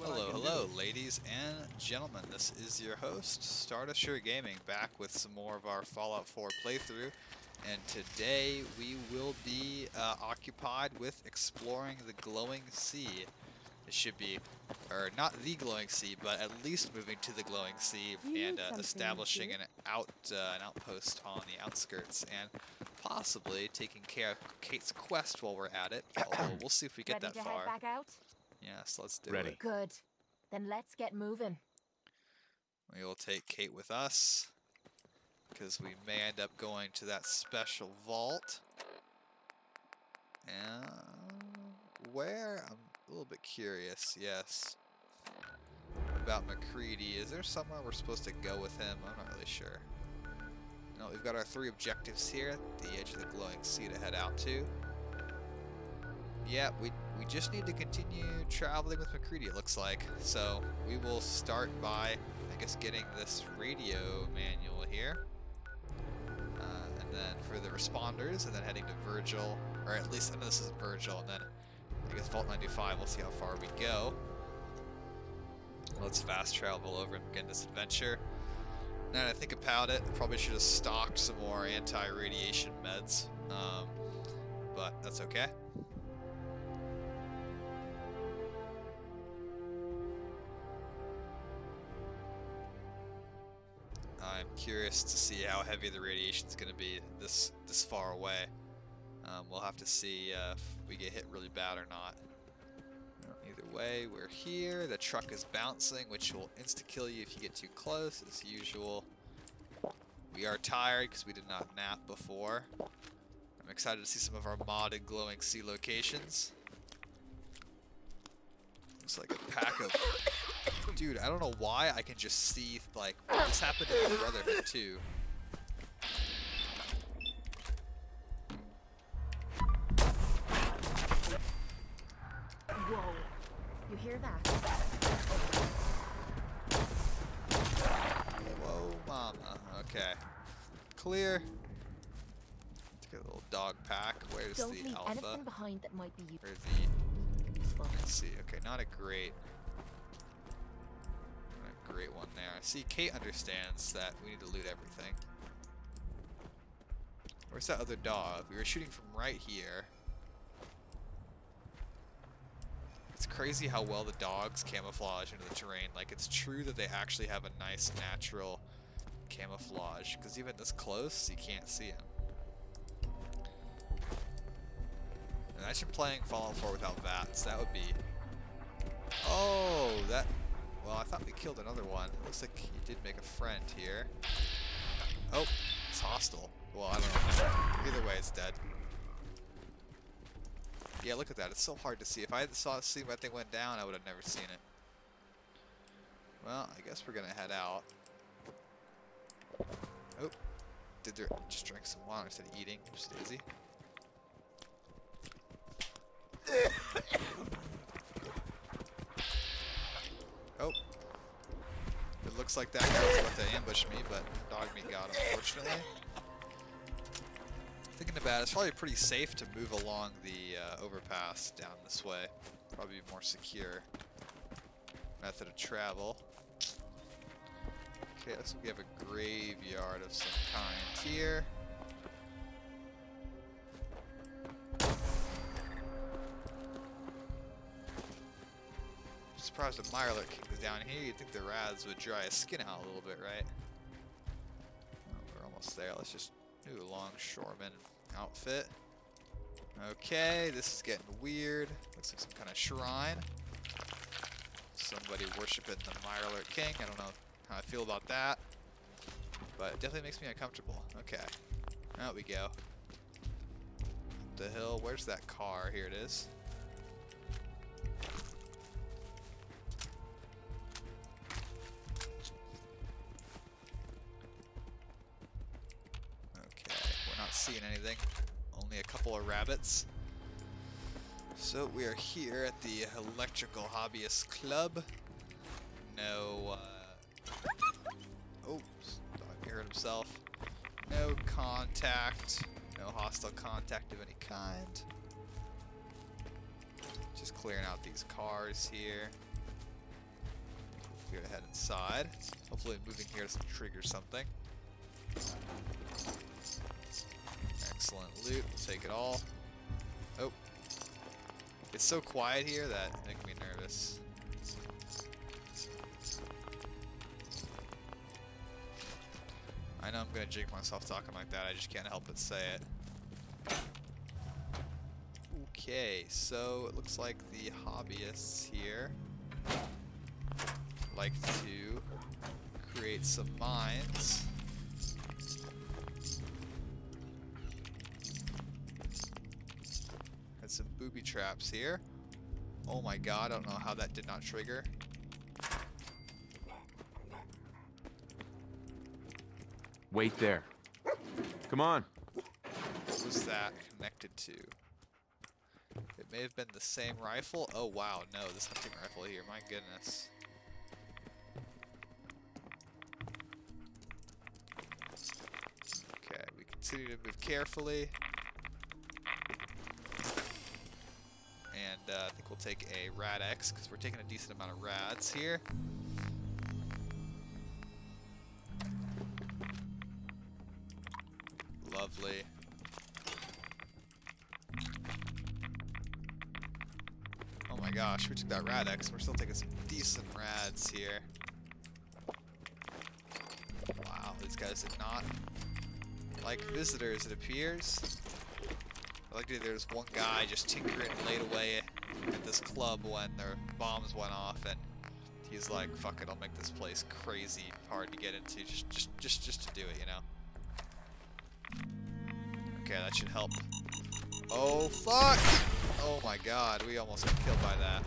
Hello, hello, do. ladies and gentlemen. This is your host, Star Destroyer Gaming, back with some more of our Fallout 4 playthrough. And today we will be uh, occupied with exploring the Glowing Sea. It should be, or not the Glowing Sea, but at least moving to the Glowing Sea You and uh, establishing an out uh, an outpost on the outskirts, and possibly taking care of Cait's quest while we're at it. Although we'll see if we get Ready that far. Head back out? Yes, let's do Ready. it. Good. Then let's get moving. We will take Cait with us because we may end up going to that special vault. And where? I'm a little bit curious. Yes. About MacCready. Is there somewhere we're supposed to go with him? I'm not really sure. No, we've got our three objectives here the edge of the glowing sea to head out to. Yeah, we we just need to continue traveling with MacCready, it looks like. So we will start by, I guess, getting this radio manual here. Uh, and then for the responders, and then heading to Virgil, or at least I know this is Virgil, and then I guess Vault 95, we'll see how far we go. Let's fast travel over and begin this adventure. Now that I think about it, I probably should have stocked some more anti-radiation meds. Um, but that's okay. Curious to see how heavy the radiation is going to be this this far away. Um, we'll have to see uh, if we get hit really bad or not. Either way, we're here. The truck is bouncing, which will insta-kill you if you get too close, as usual. We are tired because we did not nap before. I'm excited to see some of our modded glowing sea locations. Looks like a pack of Dude, I don't know why I can just see, like, this happened in the Brotherhood too. Whoa. You hear that? Whoa, mama. Okay. Clear. Take a little dog pack. Where's Don't the leave anything alpha? behind that might be Where's the... Let's see. Okay, not a great... Great one there. See, Cait understands that we need to loot everything. Where's that other dog? We were shooting from right here. It's crazy how well the dogs camouflage into the terrain. Like, it's true that they actually have a nice natural camouflage. Because even this close, you can't see them. Imagine playing Fallout 4 without VATS. That would be... Oh, that... Well, I thought we killed another one. Looks like you did make a friend here. Oh, it's hostile. Well, I don't know. Either way, it's dead. Yeah, look at that. It's so hard to see. If I had saw see that thing went down, I would have never seen it. Well, I guess we're gonna head out. Oh, did there just drink some water instead of eating? Oops, Daisy. Looks like that guy was about to ambush me, but Dogmeat got him, unfortunately. Thinking about it, it's probably pretty safe to move along the uh, overpass down this way. Probably more secure method of travel. Okay, looks like we have a graveyard of some kind here. Surprised the Mirelurk King is down here. You'd think the Rads would dry his skin out a little bit, right? Oh, we're almost there. Let's just do a longshoreman outfit. Okay, this is getting weird. Looks like some kind of shrine. Somebody worshiping the Mirelurk King. I don't know how I feel about that. But it definitely makes me uncomfortable. Okay. Out we go. Up the hill. Where's that car? Here it is. Anything. Only a couple of rabbits. So we are here at the Electrical Hobbyist Club. No, uh... Oh, dog hurt himself. No contact. No hostile contact of any kind. Just clearing out these cars here. We're gonna head inside. Hopefully moving here doesn't trigger something. Excellent loot. We'll take it all. Oh. It's so quiet here that makes me nervous. I know I'm gonna jinx myself talking like that, I just can't help but say it. Okay, so it looks like the hobbyists here like to create some mines. Some booby traps here. Oh my god, I don't know how that did not trigger. Wait there. Come on. What was that connected to? It may have been the same rifle. Oh wow, no, this hunting rifle here, my goodness. Okay, we continue to move carefully. Uh, I think we'll take a Rad-X, because we're taking a decent amount of Rads here. Lovely. Oh my gosh, we took that Rad-X. We're still taking some decent Rads here. Wow, these guys did not like visitors, it appears. I like that there's one guy just tinkering laid away at this club when their bombs went off and he's like, fuck it, I'll make this place crazy hard to get into just just just just to do it, you know? Okay, that should help. Oh, fuck! Oh my god, we almost got killed by that.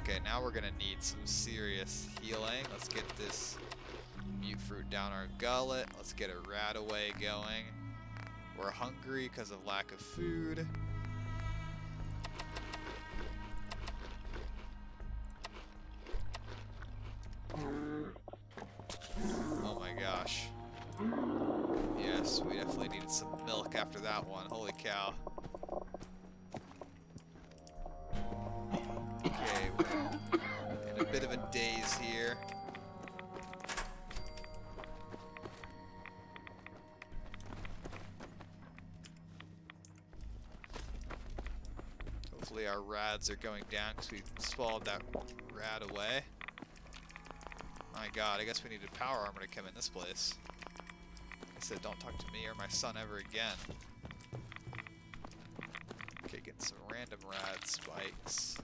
Okay, now we're gonna need some serious healing. Let's get this mutfruit down our gullet. Let's get a RadAway going. We're hungry because of lack of food. Oh my gosh. Yes, we definitely needed some milk after that one. Holy cow. Okay, in a bit of a daze here. Our rads are going down because we swallowed that RadAway. My god, I guess we needed power armor to come in this place. I said don't talk to me or my son ever again. Okay, getting some random rad spikes.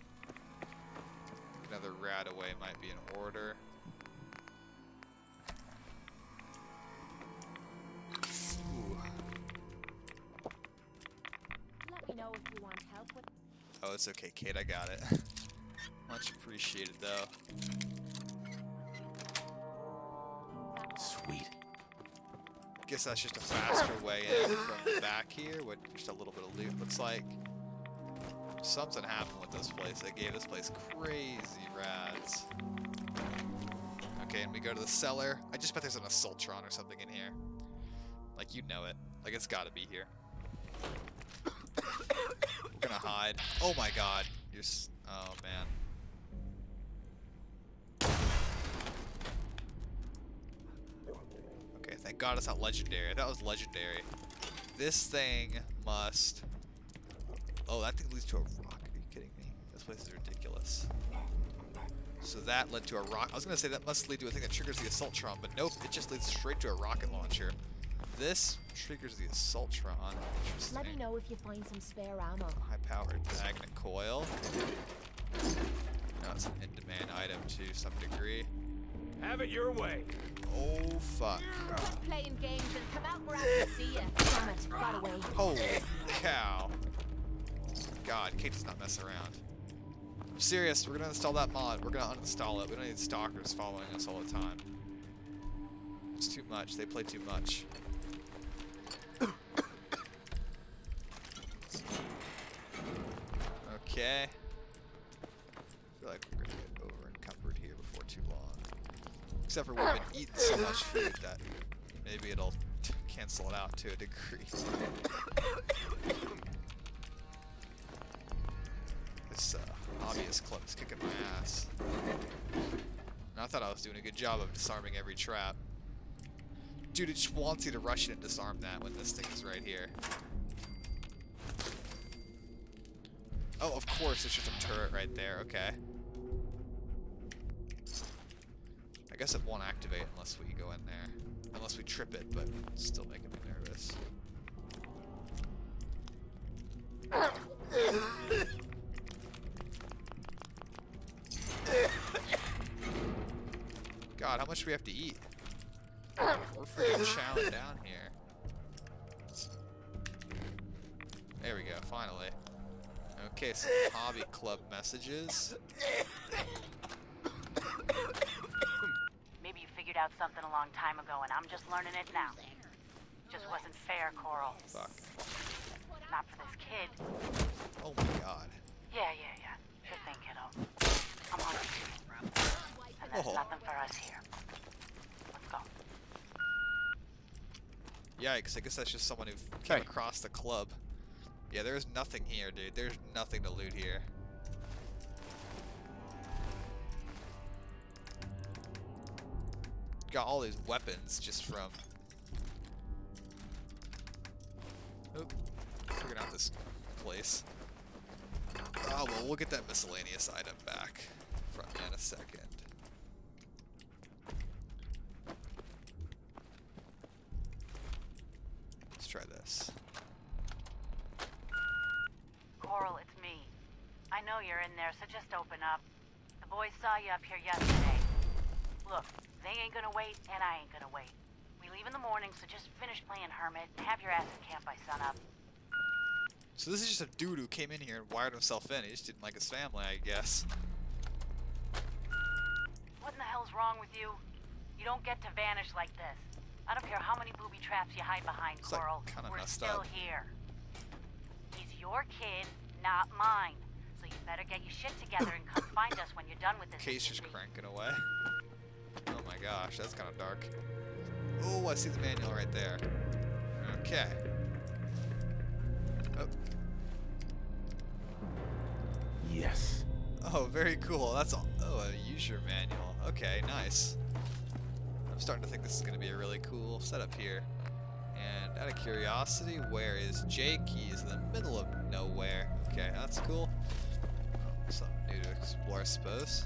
Another rad away might be in order. Oh, it's okay, Cait. I got it. Much appreciated, though. Sweet. Guess that's just a faster way in from the back here. What just a little bit of loot looks like. Something happened with this place. They gave this place crazy rads. Okay, and we go to the cellar. I just bet there's an Assaultron or something in here. Like, you know it. Like, it's gotta be here. Gonna hide. Oh my god. You're oh man. Okay, thank god it's not legendary. That was legendary. This thing must... Oh, that thing leads to a rock. Are you kidding me? This place is ridiculous. So that led to a rock. I was gonna say that must lead to a thing that triggers the Assaultron, but nope, it just leads straight to a rocket launcher. This triggers the Assaultron. Interesting. Let me know if you find some spare ammo. High-powered magnet coil. Now it's an in-demand item to some degree. Have it your way. Oh fuck! Quit playing games and come out where I can see you. Damn it, got away. Holy cow! God, Cait does not mess around. I'm serious. We're gonna install that mod. We're gonna uninstall it. We don't need stalkers following us all the time. It's too much. They play too much. Okay. I feel like we're gonna get over encumbered here before too long. Except for we've been eating so much food that maybe it'll cancel it out to a degree. This uh, hobbyist club is kicking my ass. I thought I was doing a good job of disarming every trap. Dude, it just wants you to rush in and disarm that when this thing is right here. Oh, of course, it's just a turret right there. Okay. I guess it won't activate unless we go in there. Unless we trip it, but it's still making me nervous. God, how much do we have to eat? We're freaking chowing down here. There we go, finally. Okay, some hobby club messages. Maybe you figured out something a long time ago and I'm just learning it now. Just wasn't fair, Coral. Fuck. Not for this kid. Oh my god. Yeah, yeah, yeah. Good thing, kiddo. I'm hungry too. And there's Oh. nothing for us here. Let's go. Yikes, I guess that's just someone who came Hey. across the club. Yeah, there's nothing here, dude. There's nothing to loot here. Got all these weapons just from... Oop. Figuring out this place. Oh, well, we'll get that miscellaneous item back in a second. Let's try this. Coral, it's me. I know you're in there, so just open up. The boys saw you up here yesterday. Look, they ain't gonna wait, and I ain't gonna wait. We leave in the morning, so just finish playing Hermit and have your ass at camp by sunup. So this is just a dude who came in here and wired himself in. He just didn't like his family, I guess. What in the hell's wrong with you? You don't get to vanish like this. I don't care how many booby traps you hide behind, It's, like, Coral. kinda We're still up. here. He's your kid, not mine. So you better get your shit together and come find us when you're done with this. Case just cranking away. Oh my gosh, that's kind of dark. Oh, I see the manual right there. Okay. Oh, Yes. oh, very cool. That's all. Oh, a user manual. Okay, nice. I'm starting to think this is going to be a really cool setup here. And out of curiosity, where is J key? Is in the middle of nowhere. Okay, that's cool. Something new to explore, I suppose.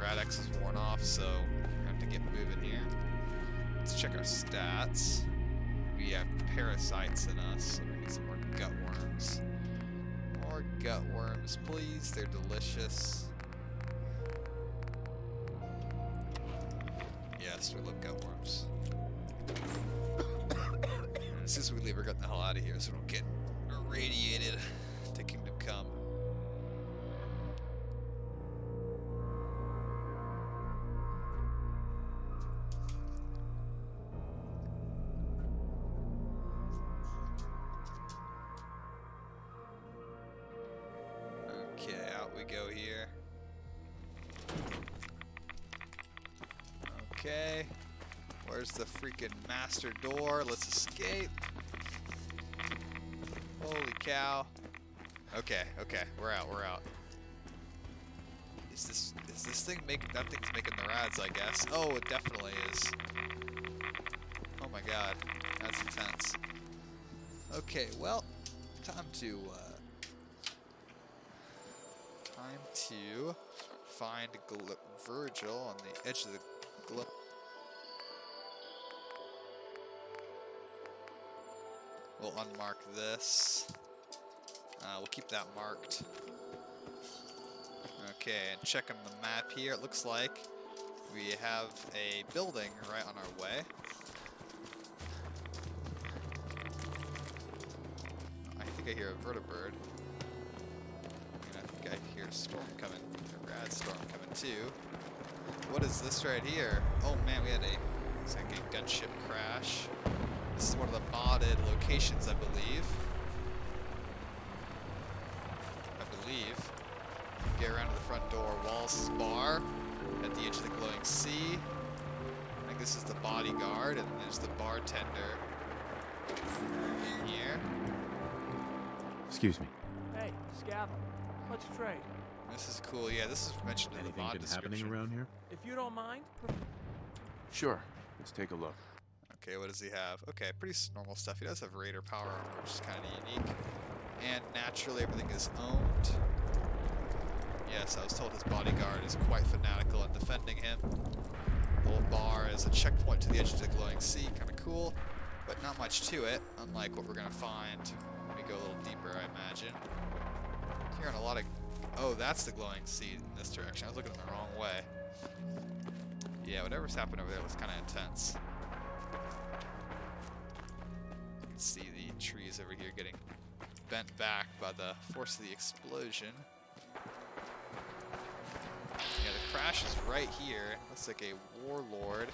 Rad-X is worn off, so we have to get moving here. Let's check our stats. We have parasites in us, so we need some more gut worms. More gut worms, please. They're delicious. Yes, we love gut worms. as soon as we leave, we're getting the hell out of here so we don't get irradiated to Kingdom Come. Okay, out we go here. Okay. Where's the freaking master door? Let's escape. Cow. Okay, okay, we're out, we're out. Is this is this thing making that thing's making the rads, I guess. Oh, it definitely is. Oh my god. That's intense. Okay, well, time to uh time to find Gl Virgil on the edge of the globe. We'll unmark this. Uh, we'll keep that marked. Okay, and checking the map here, it looks like we have a building right on our way. I think I hear a vertibird. And I think I hear a storm coming, a rad storm coming too. What is this right here? Oh man, we had a, like a gunship crash. This is one of the modded locations, I believe. I believe. Get around to the front door, Wallace's bar, at the edge of the glowing sea. I think this is the bodyguard, and there's the bartender in here. Excuse me. Hey, Scavell. Let's trade. This is cool. Yeah, this is mentioned in the Anything mod been happening around here? If you don't mind. Sure. Let's take a look. Okay, what does he have? Okay, pretty normal stuff. He does have Raider power armor, which is kind of unique. And naturally, everything is owned. Yes, I was told his bodyguard is quite fanatical in defending him. The little bar is a checkpoint to the edge of the glowing sea, kind of cool, but not much to it, unlike what we're going to find when we go a little deeper, I imagine. Hearing a lot of... Oh, that's the glowing sea in this direction. I was looking the wrong way. Yeah, whatever's happened over there looks kind of intense. You can see the trees over here getting bent back by the force of the explosion. Crash is right here. Looks like a warlord.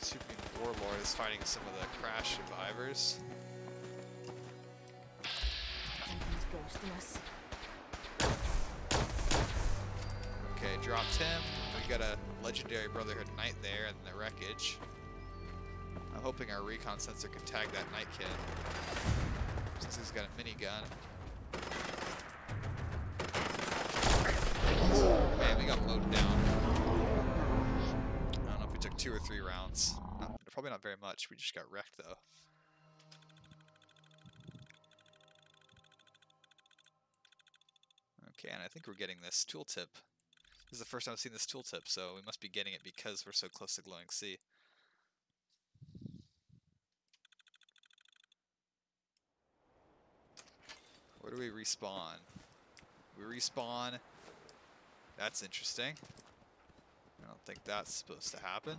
Super Mutant warlord is fighting some of the crash survivors. Something's ghosting us. Okay, dropped him. We got a legendary Brotherhood Knight there in the wreckage. I'm hoping our recon sensor can tag that Knight kid. Since he's got a minigun. We got mowed down. I don't know if we took two or three rounds. Not, probably not very much. We just got wrecked though. Okay, and I think we're getting this tooltip. This is the first time I've seen this tooltip, so we must be getting it because we're so close to Glowing Sea. Where do we respawn? We respawn. That's interesting. I don't think that's supposed to happen.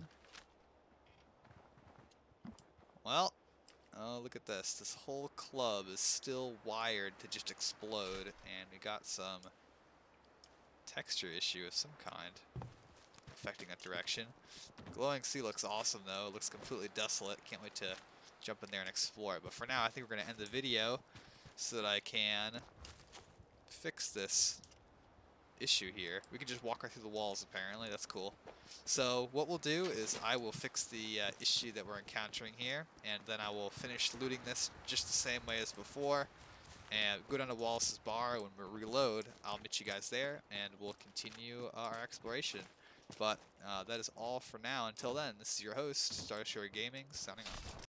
Well, oh look at this. This whole club is still wired to just explode, and we got some texture issue of some kind affecting that direction. Glowing Sea looks awesome though. It looks completely desolate. Can't wait to jump in there and explore it. But for now, I think we're going to end the video so that I can fix this issue here. We can just walk right through the walls apparently. That's cool. So what we'll do is I will fix the uh, issue that we're encountering here and then I will finish looting this just the same way as before and go down to Wallace's bar when we reload. I'll meet you guys there, and we'll continue our exploration. But uh, that is all for now. Until then, this is your host, Star Destroyer Gaming, signing off.